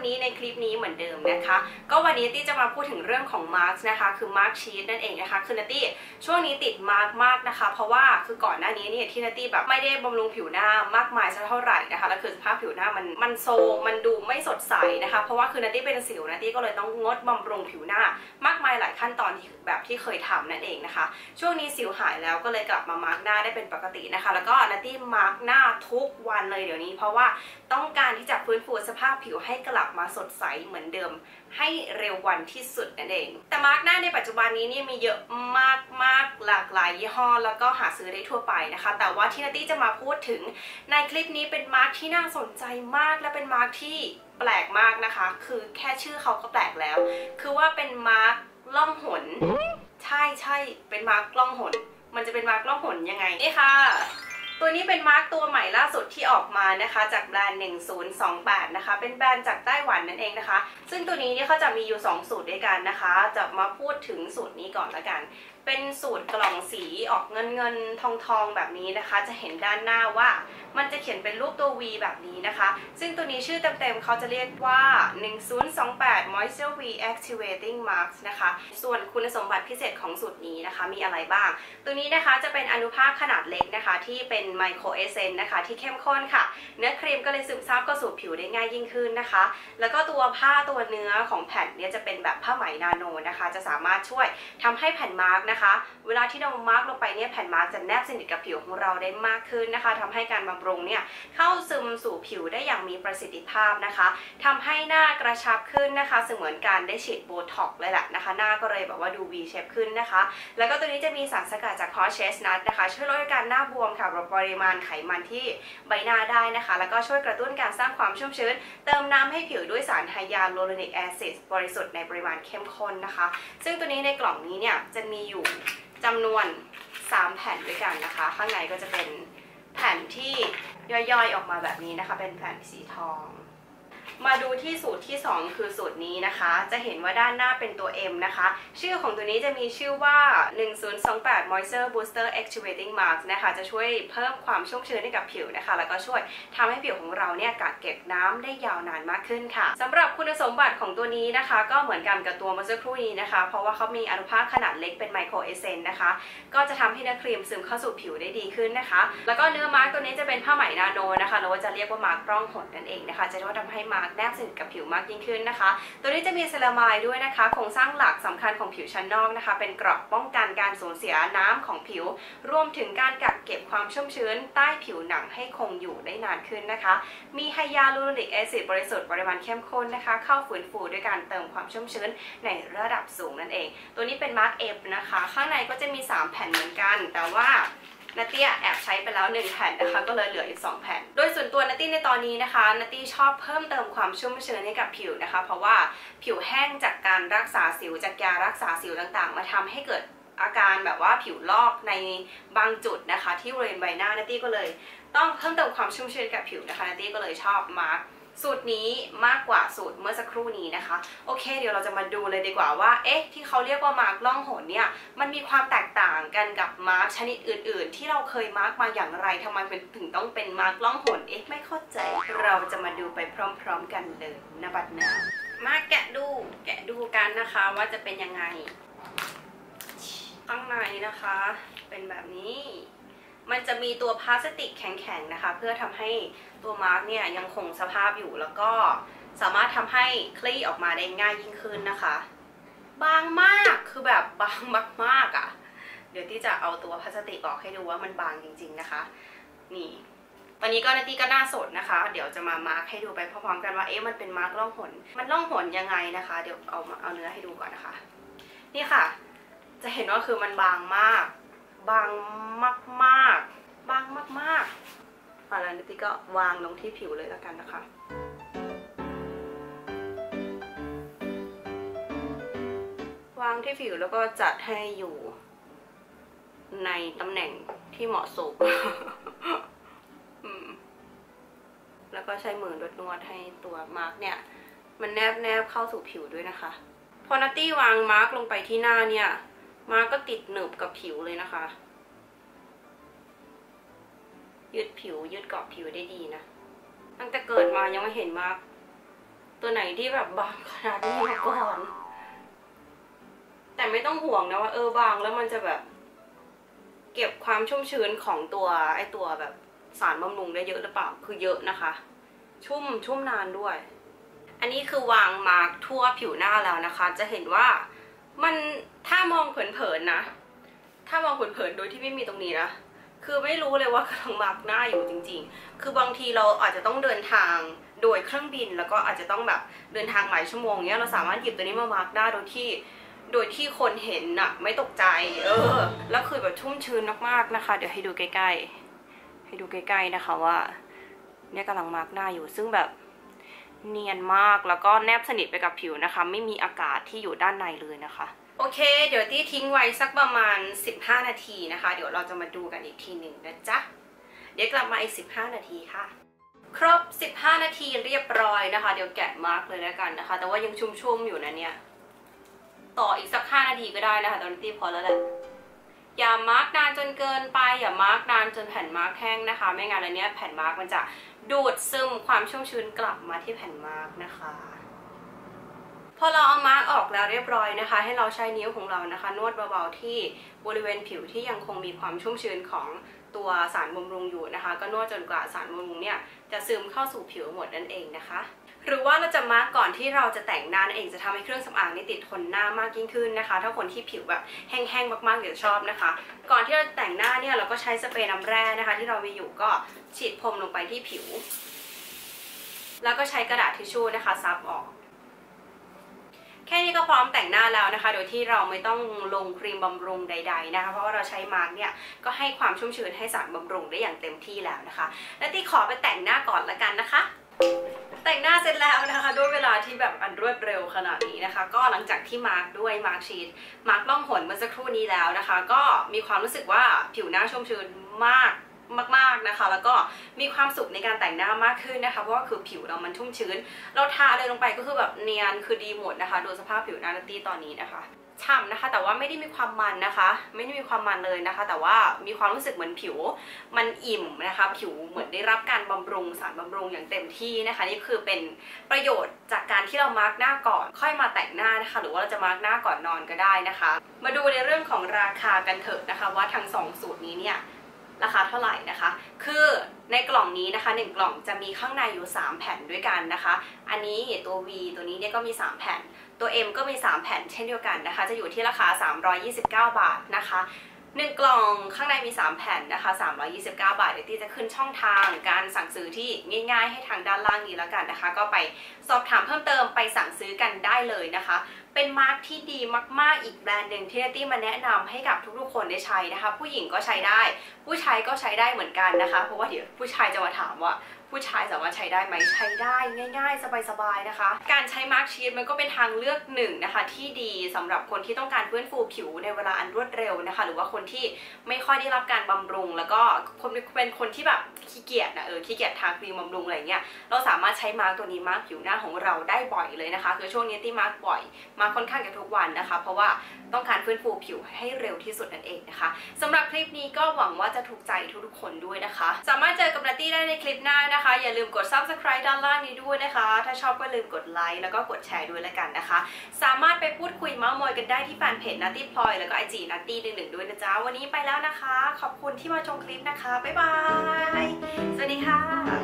วันนี้ในคลิปนี้เหมือนเดิมนะคะ ก็วันนี้ตี้จะมาพูดถึงเรื่องของมาส์กนะคะ คือ mask sheet นั่นเองนะคะ คือนัตตี้ช่วงนี้ติดมาส์กมากนะคะ เพราะว่าคือก่อนหน้านี้เนี่ยที่นัตตี้แบบไม่ได้บำรุงผิวหน้ามากมายสักเท่าไหร่นะคะ แล้วคือสภาพผิวหน้ามันมันโทรมมันดูไม่สดใสนะคะ เพราะว่าคือนัตตี้เป็นสิวนัตตี้ก็เลยต้องงดบำรุงผิวหน้ามากมายหลายขั้นตอนที่แบบที่เคยทำนั่นเองนะคะ ช่วงนี้สิวหายแล้วก็เลยกลับมามาส์กหน้าได้เป็นปกตินะคะ แล้วก็นัตตี้มาส์กหน้าทุกวันเลยเดี๋ยวนี้ เพราะว่าต้องการที่จะฟื้นฟูสภาพผิวให้กลับมาสดใสเหมือนเดิม ให้เร็ววันที่สุดนั่นเอง แต่มาส์กหน้าในปัจจุบันนี้นี่มีเยอะมากมากหลากหลายยี่ห้อ แล้วก็หาซื้อได้ทั่วไปนะคะ แต่ว่าที่นัตตี้จะมาพูดถึงในคลิปนี้เป็นมาส์กที่น่าสนใจมากและเป็นมาส์กที่แปลกมากนะคะ คือแค่ชื่อเขาก็แปลกแล้ว คือว่าเป็นมาส์กล่องหน ใช่ใช่เป็นมาส์กล่องหน มันจะเป็นมาร์กล่องหนยังไงนี่ค่ะ ตัวนี้เป็นมาร์กตัวใหม่ล่าสุดที่ออกมานะคะจากแบรนด์ 1028 นะคะ เป็นแบรนด์จากไต้หวันนั่นเองนะคะ ซึ่งตัวนี้เนี่ยเขาจะมีอยู่ 2 สูตรด้วยกันนะคะ จะมาพูดถึงสูตรนี้ก่อนละกันเป็นสูตรกล่องสีออกเงินเงินทองทองแบบนี้นะคะ จะเห็นด้านหน้าว่ามันจะเขียนเป็นรูปตัว V แบบนี้นะคะ ซึ่งตัวนี้ชื่อเต็มๆเขาจะเรียกว่า 1028 Moisture V Activating Mask นะคะ ส่วนคุณสมบัติพิเศษของสูตรนี้นะคะ มีอะไรบ้าง ตัวนี้นะคะจะเป็นอนุภาคขนาดเล็กนะคะ ที่เป็นไมโครเอเซนนะคะ ที่เข้มข้นค่ะ เนื้อครีมก็เลยซึมซาบเข้าสู่ผิวได้ง่ายยิ่งขึ้นนะคะ แล้วก็ตัวผ้าตัวเนื้อของแผ่นเนี้จะเป็นแบบผ้าไหมนาโนนะคะ จะสามารถช่วยทำให้แผ่นมาร์กนะคะเวลาที่เรามาร์กลงไปเนี่ยแผ่นมาร์กจะแนบสนิทกับผิวของเราได้มากขึ้นนะคะทำให้การบำรุงเนี่ยเข้าซึมสู่ผิวได้อย่างมีประสิทธิภาพนะคะทำให้หน้ากระชับขึ้นนะคะ เสมือนการได้ฉีดโบท็อกซ์เลยแหละนะคะ หน้าก็เลยแบบว่าดู V shape ขึ้นนะคะ แล้วก็ตัวนี้จะมีสารสกัดจาก horse chestnut นะคะ ช่วยลดการหน้าบวมค่ะลดปริมาณไขมันที่ใบหน้าได้นะคะ แล้วก็ช่วยกระตุ้นการสร้างความชุ่มชื้น เติมน้ำให้ผิวด้วยสาร hyaluronic acid บริสุทธิ์ในปริมาณเข้มข้นนะคะ ซึ่งตัวนี้ในกล่องนี้เนี่ยจะมีอยู่จำนวน 3 แผ่นด้วยกันนะคะ ข้างในก็จะเป็นแผ่นที่ย่อยๆออกมาแบบนี้นะคะ เป็นแผ่นสีทอง มาดูที่สูตรที่ 2 คือสูตรนี้นะคะ จะเห็นว่าด้านหน้าเป็นตัว M นะคะ ชื่อของตัวนี้จะมีชื่อว่า 1028 Moisture Booster Activating Mask นะคะ จะช่วยเพิ่มความชุ่มชื้นให้กับผิวนะคะ แล้วก็ช่วยทำให้ผิวของเราเนี่ยกักเก็บน้ำได้ยาวนานมากขึ้นค่ะสำหรับคุณสมบัติของตัวนี้นะคะ ก็เหมือนกันกับตัวเมื่อสักครู่นี้นะคะ เพราะว่าเขามีอนุภาคขนาดเล็กเป็นไมโครเอเซนนะคะ ก็จะทำให้เนื้อครีมซึมเข้าสู่ผิวได้ดีขึ้นนะคะ แล้วก็เนื้อมาส์กตัวนี้จะเป็นผ้าไหมนาโนนะคะหรือว่าจะเรียกว่ามาส์กล่องหนนั่นเองนะคะ จะช่วยทำให้มาส์กแนบสนิทกับผิวมากยิ่งขึ้นนะคะ ตัวนี้จะมี ceramide ด้วยนะคะโครงสร้างหลักสำคัญของผิวชั้นนอกนะคะ เป็นเกราะป้องกันการสูญเสียน้ำของผิว รวมถึงการกักเก็บความชุ่มชื้น ใต้ผิวหนังให้คงอยู่ได้นานขึ้นนะคะ มี hyaluronic acid บริสุทธิ์ปริมาณเข้มข้นนะคะ เข้าฟื้นฟูด้วยการเติมความชุ่มชื้นในระดับสูงนั่นเอง ตัวนี้เป็นมาส์ก F นะคะ ข้างในก็จะมี 3 แผ่นเหมือนกัน แต่ว่า นัตตี้แอบใช้ไปแล้ว 1 แผ่นนะคะ ก็เลยเหลืออีก 2 แผ่น โดยส่วนตัวนัตตี้ในตอนนี้นะคะนัตตี้ชอบเพิ่มเติมความชุ่มชื้นให้กับผิวนะคะ เพราะว่าผิวแห้งจากการรักษาสิวจากยารักษาสิวต่างๆ มาทำให้เกิดอาการแบบว่าผิวลอกในบางจุดนะคะ ที่บริเวณใบหน้านัตตี้ก็เลย ต้องเพิ่มเติมความชุ่มชื้นกับผิวนะคะนัตตี้ก็เลยชอบมาส์ก สูตรนี้มากกว่าสูตรเมื่อสักครู่นี้นะคะ โอเค เดี๋ยวเราจะมาดูเลยดีกว่าว่าเอ๊ะที่เขาเรียกว่ามาส์กล่องหนเนี่ยมันมีความแตกต่างกันกับมาส์กชนิดอื่น ๆ ที่เราเคยมาส์กมาอย่างไรทำไมถึงต้องเป็นมาส์กล่องหนเอ๊ะไม่เข้าใจ เราจะมาดูไปพร้อม ๆ กันเลยนะบัดนามาแกะดูแกะดูกันนะคะว่าจะเป็นยังไงข้างในนะคะ เป็นแบบนี้ มันจะมีตัวพลาสติกแข็งๆนะคะ เพื่อทำให้ตัวมาส์กเนี่ยยังคงสภาพอยู่แล้วก็สามารถทำให้คลี่ออกมาได้ง่ายยิ่งขึ้นนะคะ บางมากคือแบบบางมากๆอะ่ะ เดี๋ยวที่จะเอาตัวพลาสติกออกให้ดูว่ามันบางจริง ๆนะคะ นี่วันนี้ก็นัตตี้ก็หน้าสดนะคะ เดี๋ยวจะมามาส์กให้ดูไปพร้อมๆกันว่าเอ๊ะมันเป็นมาส์กล่องหน มันล่องหนยังไงนะคะ เดี๋ยวเอามาเอาเนื้อให้ดูก่อนนะคะ นี่ค่ะ จะเห็นว่าคือมันบางมาก บางมากๆบางมากๆอะแล้วนิติก็วางลงที่ผิวเลยแล้วกันนะคะวางที่ผิวแล้วก็จัดให้อยู่ ในตำแหน่งที่เหมาะสมแล้วก็ใช้มือนวดๆให้ตัวมาร์กเนี่ย มันแนบแนบเข้าสู่ผิวด้วยนะคะ พอนัตตี้วางมาร์กลงไปที่หน้าเนี่ย มาก็ติดหนึบกับผิวเลยนะคะยึดผิวยึดเกาะผิวได้ดีนะตั้งแต่เกิดมายังไม่เห็นมาร์กตัวไหนที่แบบบางขนาดนี้มาก่อนแต่ไม่ต้องห่วงนะว่าเออบางแล้วมันจะแบบ เก็บความชุ่มชื้นของตัวไอตัวแบบสารบำรุงได้เยอะหรือเปล่าคือเยอะนะคะ ชุ่มชุ่มนานด้วย อันนี้คือวางมาร์กทั่วผิวหน้าแล้วนะคะ จะเห็นว่า มันถ้ามองเผินๆนะ ถ้ามองเผินๆโดยที่ไม่มีตรงนี้นะ คือไม่รู้เลยว่ากำลังมาร์กหน้าอยู่จริง ๆ คือบางทีเราอาจจะต้องเดินทางโดยเครื่องบินแล้วก็อาจจะต้องแบบเดินทางหลายชั่วโมงเนี้ยเราสามารถหยิบตัวนี้มามาร์กได้โดยที่โดยที่คนเห็นน่ะไม่ตกใจ เออ แล้วคือแบบชุ่มชื้นมากๆนะคะ เดี๋ยวให้ดูใกล้ๆ ให้ดูใกล้ๆนะคะว่า เนี่ยกำลังมาร์กหน้าอยู่ซึ่งแบบ เนียนมากแล้วก็แนบสนิทไปกับผิวนะคะ ไม่มีอากาศที่อยู่ด้านในเลยนะคะ โอเค เดี๋ยวตี้ทิ้งไว้สักประมาณ 15 นาทีนะคะ เดี๋ยวเราจะมาดูกันอีกทีหนึ่งนะจ๊ะ เดี๋ยวกลับมาอีก 15 นาทีค่ะ ครบ 15 นาทีเรียบร้อยนะคะ เดี๋ยวแกะมาร์กเลยแล้วกันนะคะ แต่ว่ายังชุ่มๆอยู่นะเนี่ย ต่ออีกสัก 5 นาทีก็ได้นะคะตอนนี้ตี้พอแล้วแหละอย่ามาส์กนานจนเกินไปอย่ามาส์กนานจนแผ่นมาส์กแห้งนะคะ ไม่งั้นอันเนี้ยแผ่นมาส์กมันจะ ดูดซึมความชุ่มชื้นกลับมาที่แผ่นมาส์กนะคะ พอเราเอามาส์กออกแล้วเรียบร้อยนะคะ ให้เราใช้นิ้วของเรานะคะ นวดเบาๆที่บริเวณผิวที่ยังคงมีความชุ่มชื้นของตัวสารบำรุงอยู่นะคะ ก็นวดจนกว่าสารบำรุงเนี่ยจะซึมเข้าสู่ผิวหมดนั่นเองนะคะ หรือว่าเราจะมาส์กก่อนที่เราจะแต่งหน้านั่นเองจะทำให้เครื่องสำอางนี่ติดทนหน้ามากยิ่งขึ้นนะคะ ถ้าคนที่ผิวแบบแห้งๆมากๆเดี๋ยวชอบนะคะ ก่อนที่เราจะแต่งหน้าเนี่ยเราก็ใช้สเปรย์น้ำแร่นะคะ ที่เรามีอยู่ก็ฉีดพรมลงไปที่ผิว แล้วก็ใช้กระดาษทิชชู่นะคะซับออกแค่นี้ก็พร้อมแต่งหน้าแล้วนะคะ โดยที่เราไม่ต้องลงครีมบำรุงใด ๆนะคะ เพราะว่าเราใช้มาส์กเนี่ยก็ให้ความชุ่มชื้นให้สารบำรุงได้อย่างเต็มที่แล้วนะคะ และตี้ขอไปแต่งหน้าก่อนละกันนะคะ แต่งหน้าเสร็จแล้วนะคะ ด้วยเวลาที่แบบอันรวดเร็วขนาดนี้นะคะ ก็หลังจากที่มาส์กด้วย mask sheet มาส์กล่องหนเมื่อสักครู่นี้แล้วนะคะ ก็มีความรู้สึกว่าผิวหน้าชุ่มชื้นมากมากๆนะคะ แล้วก็มีความสุขในการแต่งหน้ามากขึ้นนะคะ เพราะว่าคือผิวเรามันชุ่มชื้น เราทาอะไรลงไปก็คือแบบเนียนคือดีหมดนะคะ ดูสภาพผิวหน้าตี้ตอนนี้นะคะ ฉ่ำนะคะ แต่ว่าไม่ได้มีความมันนะคะ ไม่ได้มีความมันเลยนะคะ แต่ว่ามีความรู้สึกเหมือนผิวมันอิ่มนะคะ ผิวเหมือนได้รับการบำรุงสารบำรุงอย่างเต็มที่นะคะ นี่คือเป็นประโยชน์จากการที่เรามาร์กหน้าก่อน ค่อยมาแต่งหน้านะคะ หรือว่าเราจะมาร์กหน้าก่อนนอนก็ได้นะคะ มาดูในเรื่องของราคากันเถอะนะคะ ว่าทั้งสองสูตรนี้เนี่ยราคาเท่าไหร่นะคะ คือ ในกล่องนี้นะคะ 1 กล่องจะมีข้างในอยู่ 3 แผ่นด้วยกันนะคะ อันนี้ตัว V ตัวนี้เนี่ยก็มี 3 แผ่น ตัว M ก็มี 3 แผ่นเช่นเดียวกันนะคะ จะอยู่ที่ราคา 329 บาทนะคะ1กล่องข้างในมี 3 แผ่นนะคะ 329 บาทเดี๋ยวที่จะขึ้นช่องทางการสั่งซื้อที่ง่าย ๆ ให้ทางด้านล่างนี้แล้วกันนะคะ ก็ไปสอบถามเพิ่มเติมไปสั่งซื้อกันได้เลยนะคะ เป็นมาร์กที่ดีมากๆ อีกแบรนด์หนึ่งที่เนตี้มาแนะนำให้กับทุกๆคนได้ใช้นะคะ ผู้หญิงก็ใช้ได้ ผู้ชายก็ใช้ได้เหมือนกันนะคะ เพราะว่าเดี๋ยวผู้ชายจะมาถามว่า ผู้ชายสามารถใช้ได้ไหมใช้ได้ง่าย ๆ สบายๆนะคะ การใช้ mask sheet มันก็เป็นทางเลือกหนึ่งนะคะ ที่ดีสำหรับคนที่ต้องการฟื้นฟูผิวในเวลาอันรวดเร็วนะคะ หรือว่าคนที่ไม่ค่อยได้รับการบำรุง แล้วก็คนเป็นคนที่แบบขี้เกียจนะเออขี้เกียจทาครีมบำรุงอะไรเงี้ยเราสามารถใช้มาส์กตัวนี้มาส์กผิวหน้าของเราได้บ่อยเลยนะคะคือช่วงนี้ตี้มาส์กบ่อยมาค่อนข้างจะทุกวันนะคะ เพราะว่าต้องการฟื้นฟูผิวให้เร็วที่สุดนั่นเองนะคะสำหรับคลิปนี้ก็หวังว่าจะถูกใจทุกๆคนด้วยนะคะ สามารถเจอกับนัตตี้ได้ในคลิปหน้านะคะอย่าลืมกด subscribe ด้านล่างนี้ด้วยนะคะ ถ้าชอบก็ลืมกดไลค์แล้วก็กดแชร์ด้วยแล้วกันนะคะ สามารถไปพูดคุยเมาส์มอยกันได้ที่แฟนเพจนัตตี้พลอยแล้วก็ไอจีนัตตี้หนึ่งหนึ่งด้วยนะจ๊ะวันนี้ไปแล้วนะคะ ขอบคุณที่มาชมคลิปนะคะบ๊ายบายสวัสดีค่ะ